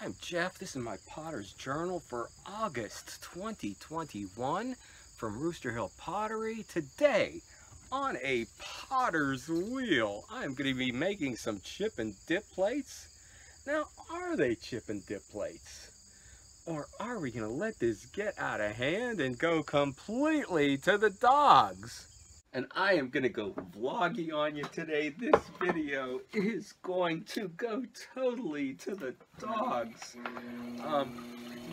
I'm Jeff. This is my Potter's Journal for August 2021 from Rooster Hill Pottery. Today, on a Potter's Wheel, I'm going to be making some chip and dip plates. Now, are they chip and dip plates? Or are we going to let this get out of hand and go completely to the dogs? And I am going to go vloggy on you today. This video is going to go totally to the dogs. Um,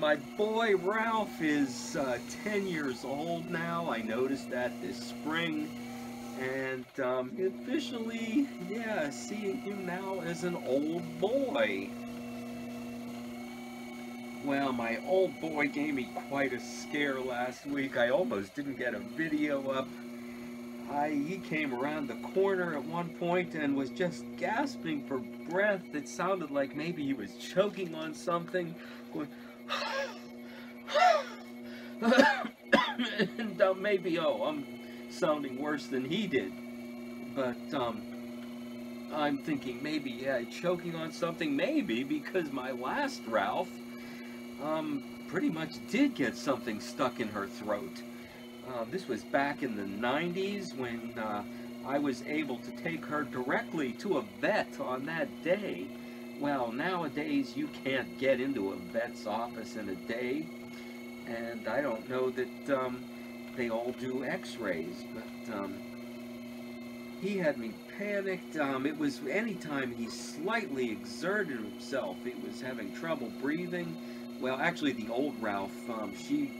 my boy Ralph is uh, 10 years old now. I noticed that this spring. And um, officially, yeah, seeing him now as an old boy. Well, my old boy gave me quite a scare last week. I almost didn't get a video up I, he came around the corner at one point and was just gasping for breath. It sounded like maybe he was choking on something. Going, and uh, maybe, oh, I'm sounding worse than he did. But um, I'm thinking maybe, yeah, choking on something. Maybe because my last Ralph um, pretty much did get something stuck in her throat. Uh, this was back in the 90s when uh, I was able to take her directly to a vet on that day. Well, nowadays you can't get into a vet's office in a day, and I don't know that um, they all do x-rays, but um, he had me panicked. Um, it was anytime he slightly exerted himself, he was having trouble breathing. Well, actually, the old Ralph, um, she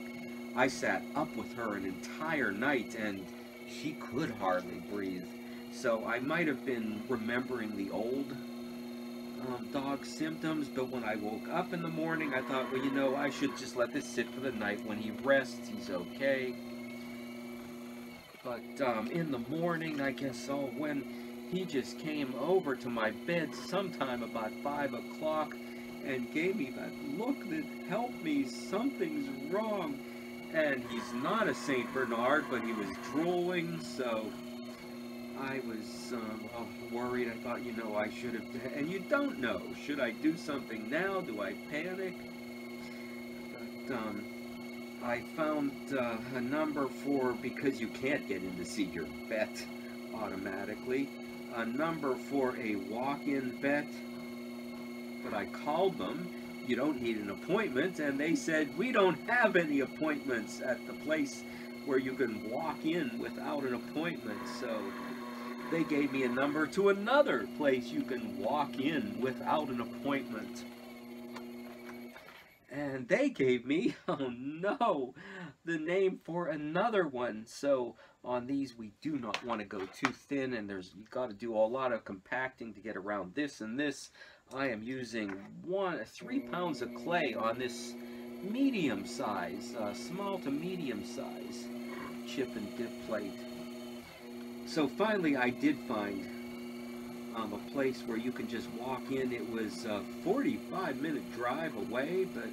I sat up with her an entire night and she could hardly breathe. So I might have been remembering the old um, dog symptoms, but when I woke up in the morning, I thought, well, you know, I should just let this sit for the night. When he rests, he's okay. But um, in the morning, I guess, oh, when he just came over to my bed sometime about 5 o'clock and gave me that look that helped me, something's wrong and he's not a St. Bernard, but he was drooling, so I was um, worried. I thought, you know, I should have, and you don't know. Should I do something now? Do I panic? But um, I found uh, a number for, because you can't get in to see your vet automatically, a number for a walk-in vet, but I called them you don't need an appointment. And they said, we don't have any appointments at the place where you can walk in without an appointment. So they gave me a number to another place you can walk in without an appointment. And they gave me, oh no, the name for another one. So on these, we do not want to go too thin, and there's you got to do a lot of compacting to get around this and this. I am using one, three pounds of clay on this medium size, uh, small to medium size chip and dip plate. So finally I did find um, a place where you can just walk in. It was a 45 minute drive away, but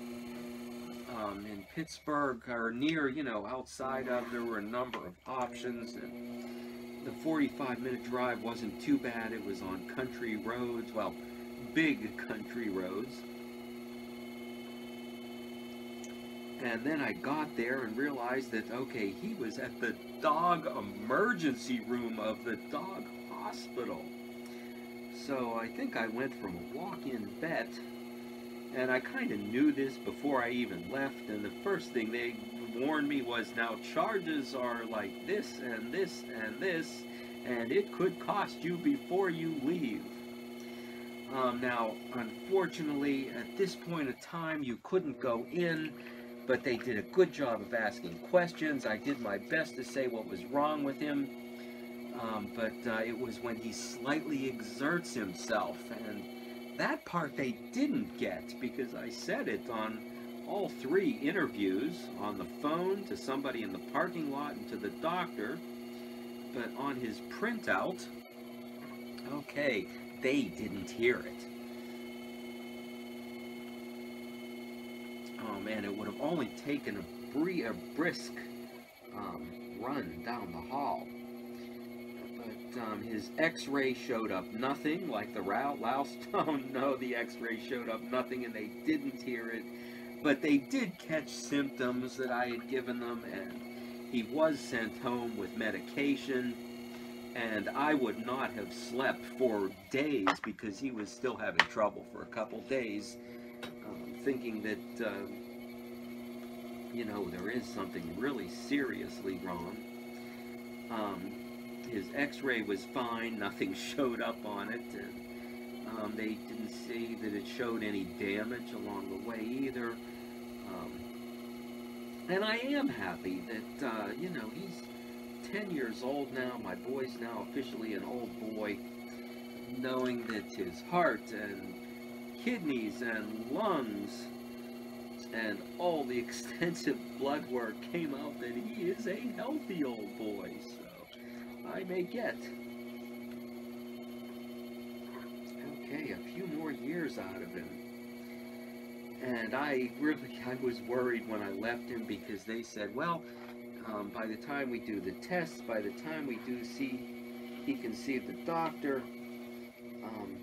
um, in Pittsburgh or near, you know, outside of, there were a number of options. And the 45 minute drive wasn't too bad. It was on country roads. Well, big country roads. And then I got there and realized that, okay, he was at the dog emergency room of the dog hospital. So I think I went from a walk-in vet, and I kind of knew this before I even left, and the first thing they warned me was, now charges are like this and this and this, and it could cost you before you leave. Um, now, unfortunately, at this point in time, you couldn't go in, but they did a good job of asking questions. I did my best to say what was wrong with him, um, but uh, it was when he slightly exerts himself, and that part they didn't get because I said it on all three interviews, on the phone, to somebody in the parking lot, and to the doctor, but on his printout, okay, they didn't hear it. Oh man, it would have only taken a, brie, a brisk um, run down the hall. Um, his x-ray showed up nothing, like the Louse Stone. No, the x-ray showed up nothing, and they didn't hear it. But they did catch symptoms that I had given them, and he was sent home with medication. And I would not have slept for days because he was still having trouble for a couple days, um, thinking that, uh, you know, there is something really seriously wrong. Um, his x-ray was fine, nothing showed up on it, and um, they didn't see that it showed any damage along the way either. Um, and I am happy that, uh, you know, he's 10 years old now, my boy's now officially an old boy, knowing that his heart and kidneys and lungs and all the extensive blood work came out that he is a healthy old boy. So. I may get. Okay, a few more years out of him. And I really, I was worried when I left him because they said, well, um, by the time we do the tests, by the time we do see, he can see the doctor, um,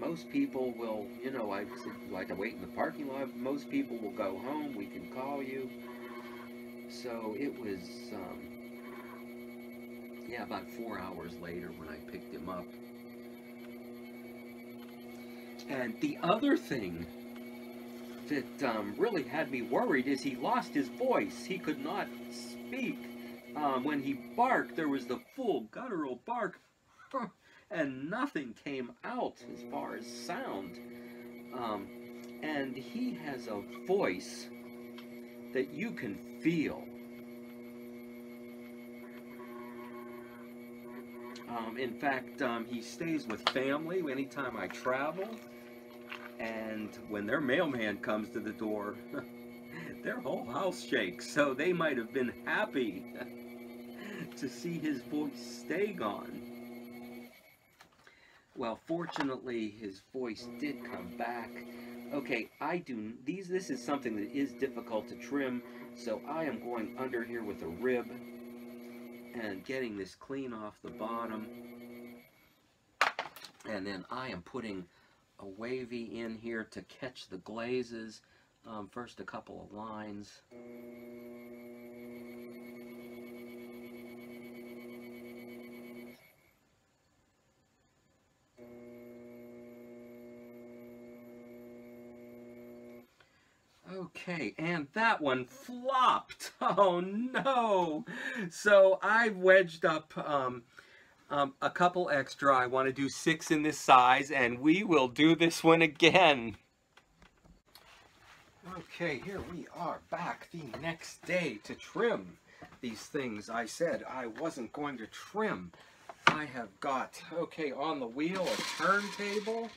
most people will, you know, I like I wait in the parking lot, most people will go home, we can call you. So it was, um, yeah, about four hours later when I picked him up. And the other thing that um, really had me worried is he lost his voice. He could not speak. Um, when he barked, there was the full guttural bark, and nothing came out as far as sound. Um, and he has a voice that you can feel. Um, in fact, um, he stays with family anytime I travel. And when their mailman comes to the door, their whole house shakes. So they might have been happy to see his voice stay gone. Well, fortunately, his voice did come back. Okay, I do these. This is something that is difficult to trim, so I am going under here with a rib and getting this clean off the bottom. And then I am putting a wavy in here to catch the glazes. Um, first a couple of lines. Okay, and that one flopped. Oh no! So I've wedged up um, um, a couple extra. I want to do six in this size, and we will do this one again. Okay, here we are back the next day to trim these things I said I wasn't going to trim. I have got, okay, on the wheel a turntable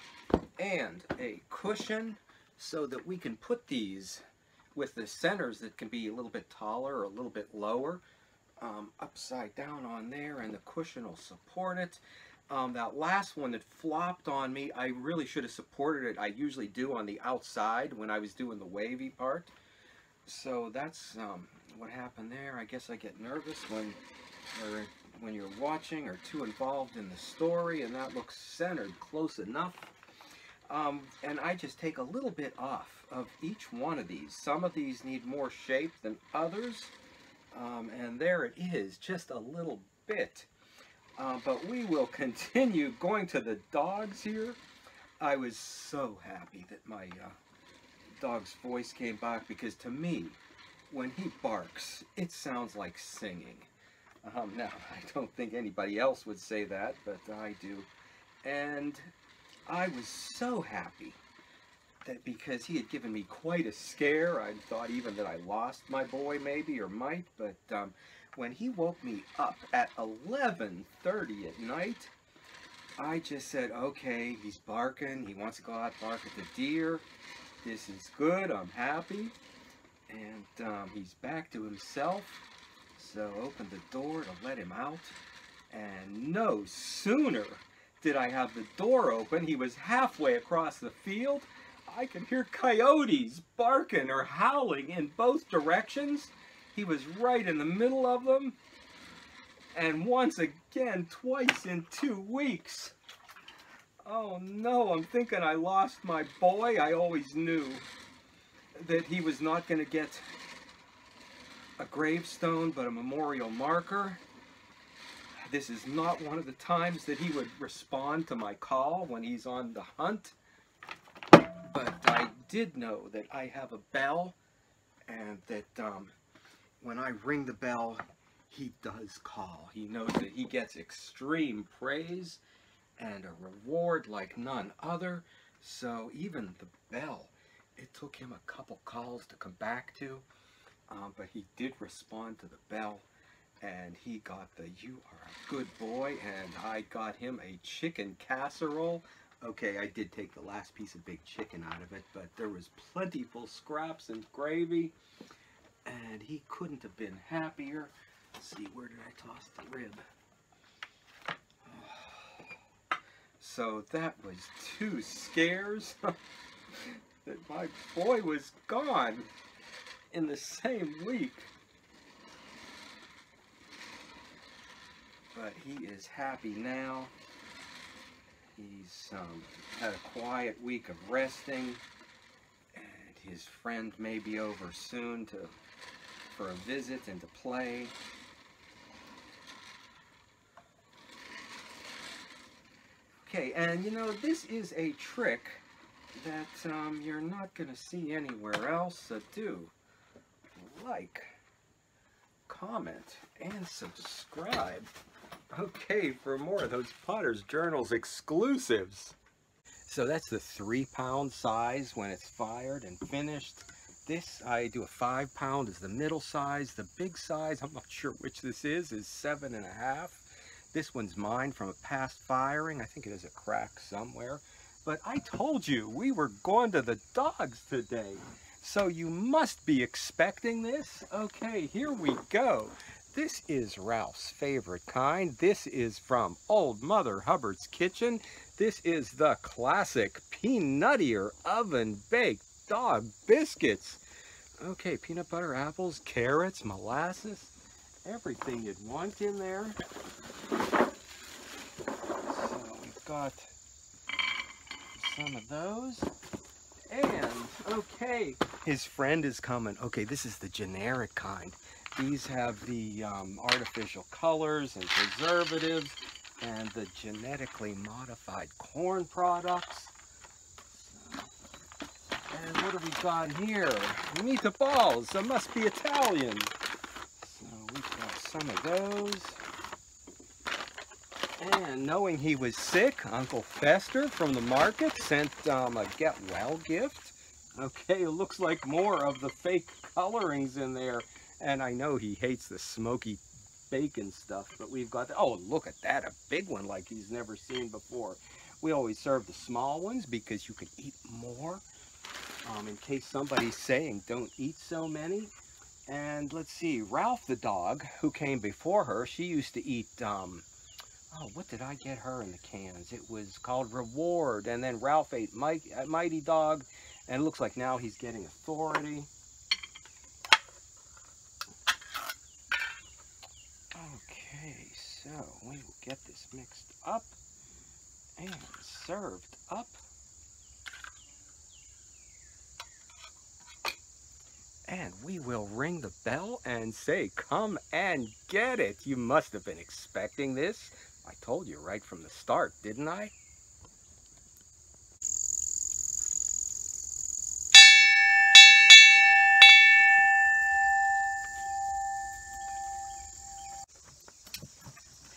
and a cushion so that we can put these with the centers that can be a little bit taller or a little bit lower um, upside down on there and the cushion will support it. Um, that last one that flopped on me, I really should have supported it. I usually do on the outside when I was doing the wavy part. So that's um, what happened there. I guess I get nervous when, when you're watching or too involved in the story and that looks centered close enough. Um, and I just take a little bit off of each one of these. Some of these need more shape than others. Um, and there it is, just a little bit. Uh, but we will continue going to the dogs here. I was so happy that my uh, dog's voice came back because to me, when he barks, it sounds like singing. Um, now, I don't think anybody else would say that, but I do. And I was so happy that because he had given me quite a scare, I thought even that I lost my boy maybe or might, but um, when he woke me up at 11.30 at night, I just said, okay, he's barking, he wants to go out bark at the deer, this is good, I'm happy, and um, he's back to himself, so opened the door to let him out, and no sooner did I have the door open, he was halfway across the field, I could hear coyotes barking or howling in both directions. He was right in the middle of them. And once again, twice in two weeks. Oh no, I'm thinking I lost my boy. I always knew that he was not going to get a gravestone, but a memorial marker. This is not one of the times that he would respond to my call when he's on the hunt. But I did know that I have a bell and that um, when I ring the bell, he does call. He knows that he gets extreme praise and a reward like none other. So even the bell, it took him a couple calls to come back to, um, but he did respond to the bell and he got the you are a good boy and I got him a chicken casserole. Okay, I did take the last piece of big chicken out of it, but there was plentiful scraps and gravy and he couldn't have been happier. Let's see, where did I toss the rib? So that was two scares that my boy was gone in the same week. But he is happy now. He's um, had a quiet week of resting, and his friend may be over soon to for a visit and to play. Okay, and you know, this is a trick that um, you're not going to see anywhere else, so do like, comment, and subscribe. Okay, for more of those Potter's Journals exclusives. So that's the three pound size when it's fired and finished. This, I do a five pound is the middle size. The big size, I'm not sure which this is, is seven and a half. This one's mine from a past firing. I think it has a crack somewhere. But I told you we were going to the dogs today. So you must be expecting this. Okay, here we go. This is Ralph's favorite kind. This is from Old Mother Hubbard's Kitchen. This is the classic P-Nuttier oven baked dog biscuits. Okay, peanut butter, apples, carrots, molasses, everything you'd want in there. So we've got some of those. And, okay, his friend is coming. Okay, this is the generic kind. These have the um, artificial colors and preservatives and the genetically modified corn products. and what have we got here? Meatballs. They must be Italian. So we've got some of those. And knowing he was sick, Uncle Fester from the market sent um, a get well gift. Okay, it looks like more of the fake colorings in there. And I know he hates the smoky bacon stuff, but we've got, the, oh, look at that, a big one like he's never seen before. We always serve the small ones because you can eat more um, in case somebody's saying don't eat so many. And let's see, Ralph the dog, who came before her, she used to eat, um, oh, what did I get her in the cans? It was called Reward. And then Ralph ate Mighty, Mighty Dog, and it looks like now he's getting Authority. Okay, we will get this mixed up and served up. And we will ring the bell and say, come and get it. You must have been expecting this. I told you right from the start, didn't I?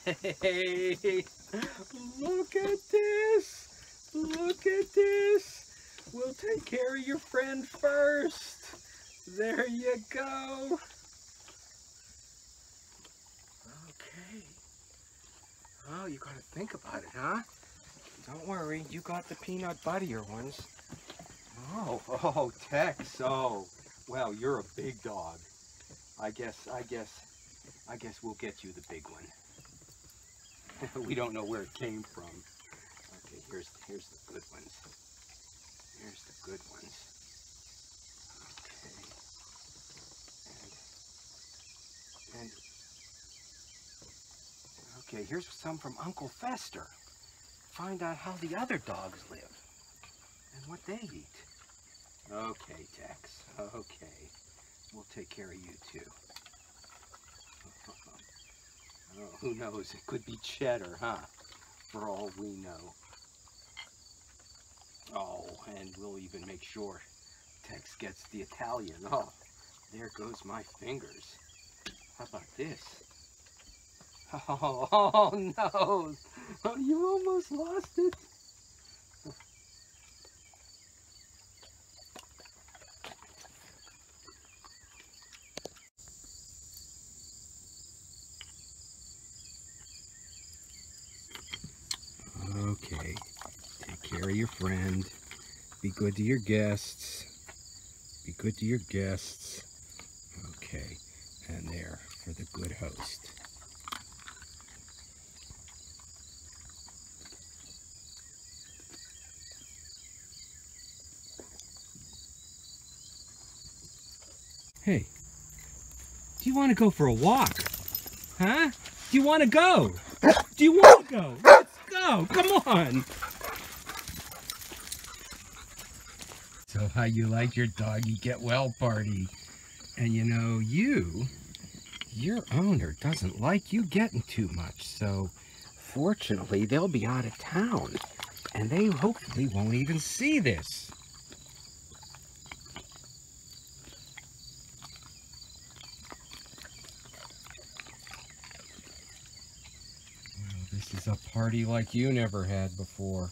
Hey, look at this. Look at this. We'll take care of your friend first. There you go. Okay. Oh, you gotta think about it, huh? Don't worry, you got the peanut buttier ones. Oh, oh, Tex. Oh, well, you're a big dog. I guess, I guess, I guess we'll get you the big one. we don't know where it came from. Okay, here's here's the good ones. Here's the good ones. Okay. And and Okay, here's some from Uncle Fester. Find out how the other dogs live and what they eat. Okay, Tex. Okay. We'll take care of you too. Who knows? It could be cheddar, huh? For all we know. Oh, and we'll even make sure Tex gets the Italian. Oh, there goes my fingers. How about this? Oh, oh no! Oh, you almost lost it. Okay, take care of your friend. Be good to your guests. Be good to your guests. Okay, and there for the good host. Hey, do you want to go for a walk? Huh? Do you want to go? Do you want to go? Let's go. Come on. So how you like your doggy get well party? And you know, you, your owner doesn't like you getting too much. So fortunately, they'll be out of town. And they hopefully won't even see this. This is a party like you never had before.